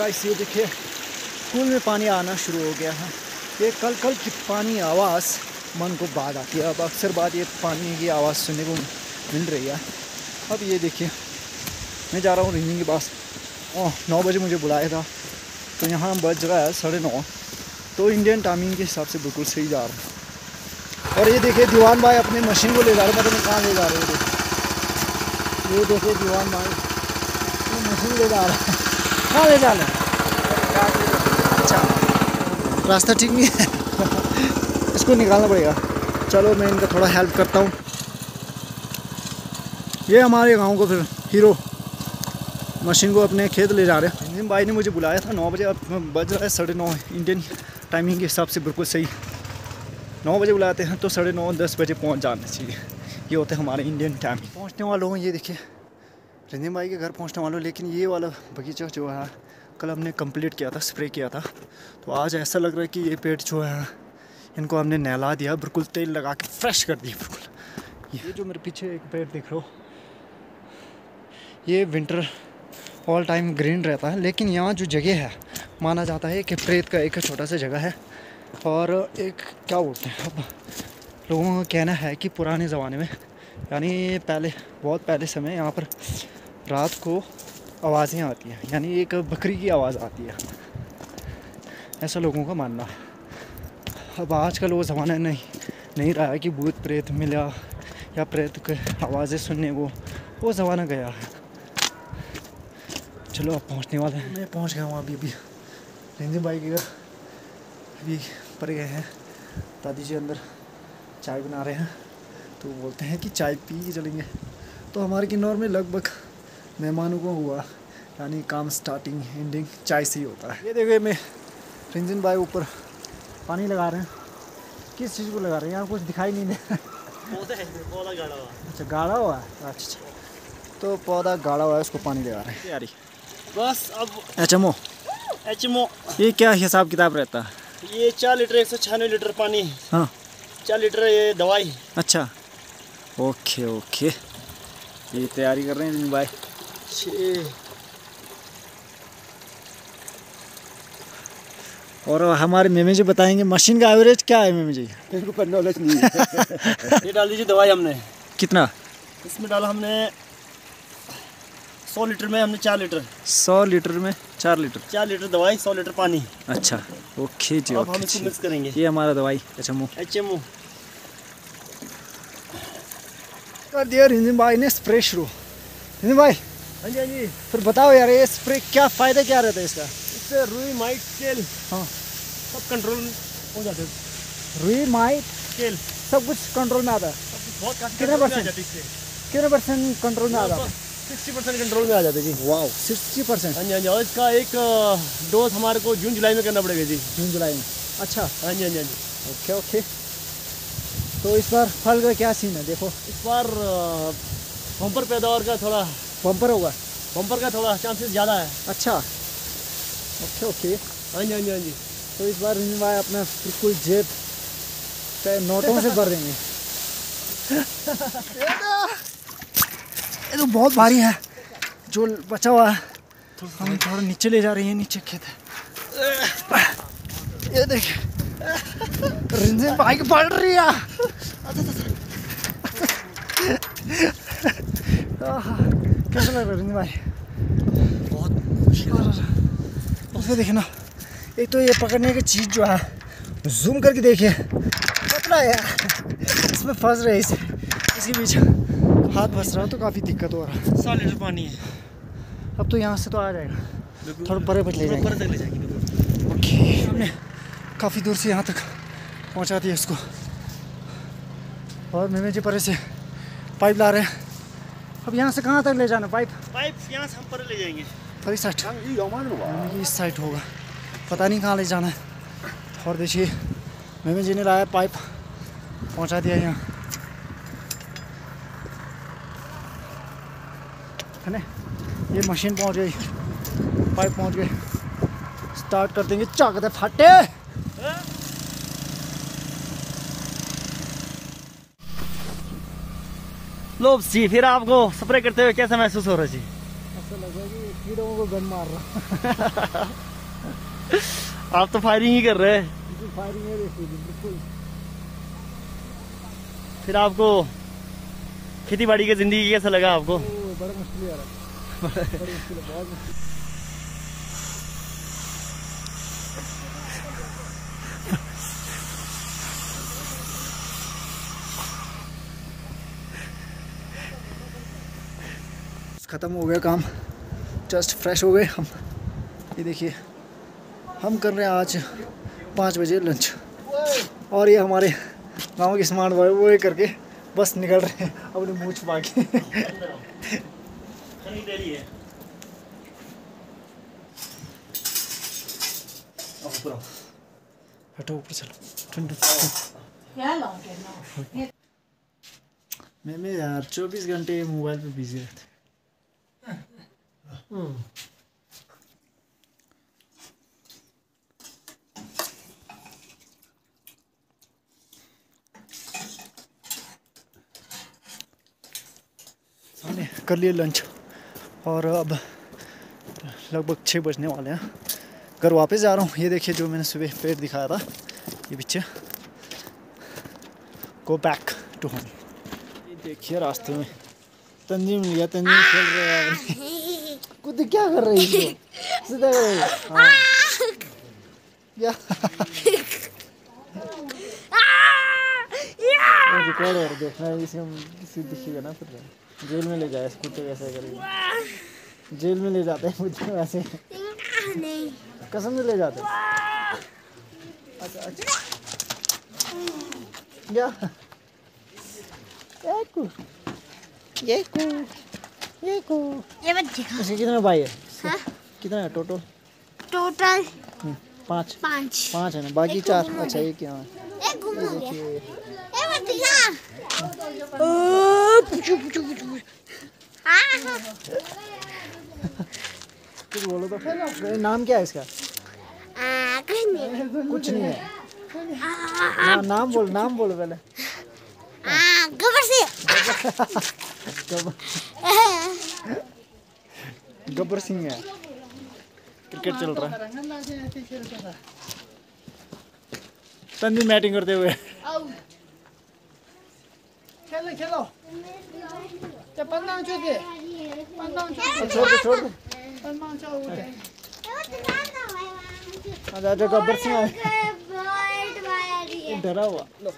Guys ये देखिए, school में पानी आना शुरू हो गया है। ये कल कल की पानी आवाज़ मन को बात आती है। अब अक्सर बात ये पानी की आवाज़ सुनने को मिल रही है। अब ये देखिए, मैं जा रहा हूँ रिंजिंग के पास ओह नौ बजे मुझे बुलाया था। तो यहाँ बज रहा है साढ़े नौ। तो इंडियन टाइमिंग के हिसाब से बिल्कुल सही जा रहा हूँ। और ये देखिए, दीवान भाई अपने मशीन को ले जा रहे हैं। नहीं कहाँ ले जा रहे हैं। ये देखिए, दीवान भाई मशीन ले जा रहा है। कहाँ ले जा अच्छा रास्ता ठीक नहीं है? इसको निकालना पड़ेगा। चलो मैं इनका थोड़ा हेल्प करता हूँ। ये हमारे गाँव को फिर हीरो मशीन को अपने खेत ले जा रहे हैं। इंजन भाई ने मुझे बुलाया था नौ बजे अब बज रहा है साढ़े नौ। इंडियन टाइमिंग के हिसाब से बिल्कुल सही। नौ बजे बुलाते हैं तो साढ़े नौ दस बजे पहुँच जाना चाहिए। ये होते हैं हमारे इंडियन टाइम पहुँचने वालों ये देखिए। रंजन भाई के घर पहुँचने वालों, लेकिन ये वाला बगीचा जो है, कल हमने कंप्लीट किया था स्प्रे किया था। तो आज ऐसा लग रहा है कि ये पेड़ जो है, इनको हमने नहला दिया, बिल्कुल तेल लगा के फ्रेश कर दिया, बिल्कुल। ये जो मेरे पीछे एक पेड़ दिख रहा हो, ये विंटर ऑल टाइम ग्रीन रहता है, लेकिन यहाँ जो जगह है, माना जाता है कि प्रेत का एक छोटा सा जगह है। और एक, क्या बोलते हैं, अब लोगों का कहना है कि पुराने ज़माने में, यानी पहले, बहुत पहले समय यहाँ पर रात को आवाज़ें आती हैं, यानी एक बकरी की आवाज़ आती है। ऐसा लोगों का मानना। है अब आज आजकल वो ज़माना नहीं नहीं रहा है कि भूत प्रेत मिला या प्रेत के आवाज़ें सुनने को वो ज़माना गया है। चलो अब पहुँचने वाले हैं। मैं पहुँच गया हूँ अभी अभी। रंजन भाई के अभी पर गए हैं। दादी जी अंदर चाय बना रहे हैं तो बोलते हैं कि चाय पी के चलेंगे। तो हमारे किन्नौर में लगभग मेहमानों को हुआ। यानी काम स्टार्टिंग एंडिंग चाय से ही होता है। ये देखिए मैं रंजन भाई ऊपर पानी लगा रहे हैं। किस चीज़ को लगा रहे हैं? यहाँ कुछ दिखाई नहीं दे पौधा गाड़ा हुआ। अच्छा गाढ़ा हुआ है? अच्छा अच्छा। तो पौधा गाढ़ा हुआ है उसको पानी लगा रहे हैं। यारी बस अब H M O H M O ये क्या हिसाब किताब रहता है? ये चार लीटर एक सौ छियानवे लीटर पानी। हाँ। चार लीटर ये दवाई। अच्छा। Okay okay. ये तैयारी कर रहे हैं भाई। और हमारे मेमे जी बताएँगे मशीन का एवरेज क्या है मेमे जी? इनको पर नॉलेज नहीं है। ये डाल दीजिए दवाई हमने। कितना? इसमें डाला हमने सौ लीटर में हमने चार लीटर। सौ लीटर में चार लीटर? चार लीटर दवाई सौ लीटर पानी। अच्छा ओके जी अब हम इसको मिक्स करेंगे। ये हमारा दवाई अच्छा मुँह। एच एम ओ कर दिया रिंजन भाई ने स्प्रे शुरू। रिंजन भाई हाँ जी हाँ जी। फिर बताओ यार ये स्प्रे क्या फ़ायदा क्या रहता है इसका? इससे रुई माइट स्केल हाँ। सब कंट्रोल हो जाते हैं। रुई माइट स्केल सब कुछ कंट्रोल में आता है। बहुत कितने हैं इससे। कितने परसेंट कंट्रोल में आता है? सिक्सटी परसेंट कंट्रोल में आ जाते जी। वाओ सिक्सटी परसेंट हाँ जी हाँ जी और इसका एक डोज हमारे को जून जुलाई में करना पड़ेगा जी। जून जुलाई में। अच्छा। हाँ जी हाँ जी हाँ जी। Okay okay. तो इस बार फल का क्या सीन है? देखो। इस बार बम्पर पैदावार का थोड़ा बम्पर होगा। बम्पर का थोड़ा चांसेस ज़्यादा है। अच्छा। ओके ओके हाँ जी हाँ जी हाँ जी। तो इस बार रिंजन भाई अपना बिल्कुल जेब नोटों से भर देंगे। ये तो बहुत भारी है। जो बचा हुआ है हम थोड़ा नीचे ले जा रहे हैं नीचे खेत है। ये देखिए रिंजन भाई की पड़ रही है। आहा, कैसा लग रहा है भाई? बहुत मुश्किल उसमें देखिए ना एक तो ये पकड़ने की चीज़ जो है जूम करके देखिए। पतला है इसमें फंस रहे इसे। इसके बीच हाथ फंस रहा है तो काफ़ी दिक्कत हो रहा है। सौ लीटर पानी है। अब तो यहाँ से तो आ जाएगा। थोड़ा परे परे ले जाएँगे। ओके हमने काफ़ी दूर से यहाँ तक पहुँचा दिया इसको। और मेमे जी परे से पाइप ला रहे हैं। अब यहाँ से कहाँ तक ले जाना? पाइप पाइप यहाँ से हम पर ले जाएँगे। पर इस साइड यानी कि इस साइड होगा। पता नहीं कहाँ ले जाना है। और देखिए मेमे जी ने लाया पाइप पहुँचा दिया यहाँ। है ना? ये मशीन पहुँच गई। पाइप पहुँच गई। स्टार्ट कर देंगे। चाकते फटे! लो जी फिर आपको स्प्रे करते हुए कैसा महसूस हो रहा है जी? ऐसा लगा कि कीड़ों को गन मार रहा आप तो फायरिंग ही कर रहे हैं। फायरिंग है बिल्कुल। फिर आपको खेती बाड़ी की ज़िंदगी कैसा लगा आपको? बड़ा मुश्किल आ रहा है बड़ी मुश्किल है बहुत मुश्किल ख़त्म हो गया काम। जस्ट फ्रेश हो गए हम। ये देखिए हम कर रहे हैं आज पाँच बजे लंच और ये हमारे गाँव के स्मार्ट बॉय वो ये करके बस निकल रहे हैं अपनी मुँह छुपा के। हटो ऊपर चलो मैं मैं यार चौबीस घंटे मोबाइल पे बिज़ी रहते हमने कर लिया लंच और अब लगभग छः बजने वाले हैं। घर वापस जा रहा हूँ। ये देखिए जो मैंने सुबह पेड़ दिखाया था, ये पीछे। गो बैक टू होम ये देखिए रास्ते में। तंजीम लिया, तंजीम खेल रहे हैं। कुत्ते क्या कर रही है सीधा कर रही है। क्या रिकॉर्ड और देखना है इसे हम किसी दिखेगा ना फिर जेल में ले जाए इस कुत्ते कैसे करेंगे जेल में ले जाते हैं कुत्ते वैसे कसम से ले जाते हैं अच्छा अच्छा क्या ये ये कु ये कु ये मत दिखा। कितने भाई है? हाँ? कितना है टोटल टोटल पाँच। पाँच। पाँच है ना? बाकी चार। अच्छा ये क्या है। एक गया देखिए ये। मत दिखा। पुचू पुचू पुचू हाँ। कुछ बोलो तो। नाम क्या है इसका? आ, कुछ नहीं। कुछ नहीं है। ना, नाम बोल नाम बोलो पहले। गबर से। Gabbar bersihnya Kriket Jeltra Tandu mating kerti gue Kelo, kelo. Cepat nang cuci, cepat nang. Cepat nang. Ada ada kabar siapa? Indah rawa, loh.